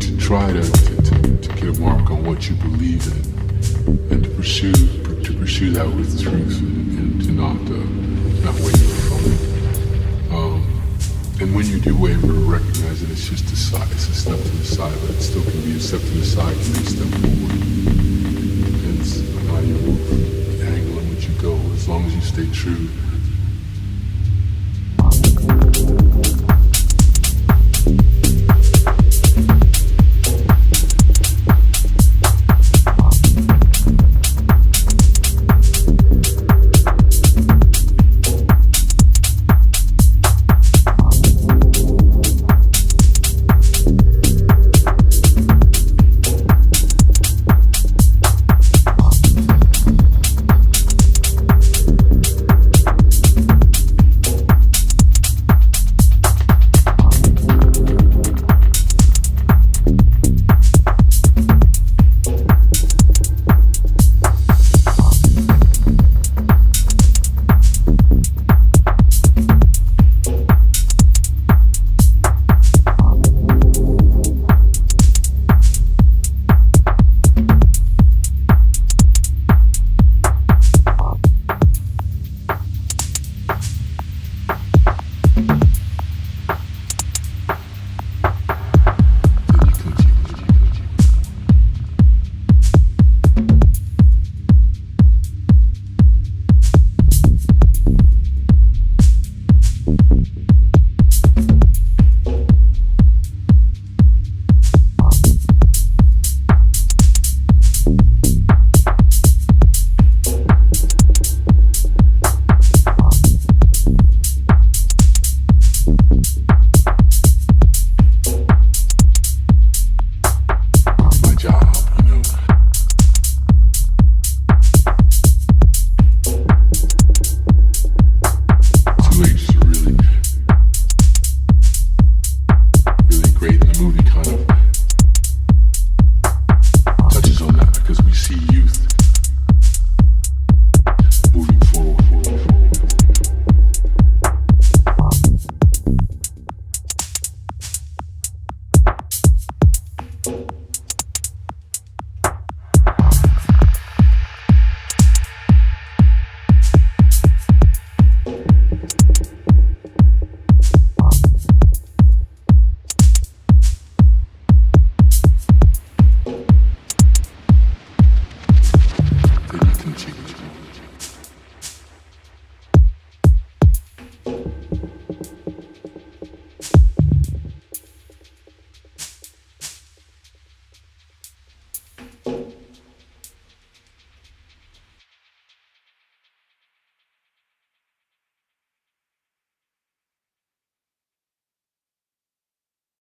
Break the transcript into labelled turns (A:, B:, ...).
A: to,
B: try to, to, get a mark on what you believe in and to pursue to pursue that with truth and to not uh, not waver from it. Um, and when you do waver, recognize that it's just a side, it's a step to the side, but it still can be a step to the side, be a step forward. And it's how you angle in which you go, as long as you stay true. Offensive.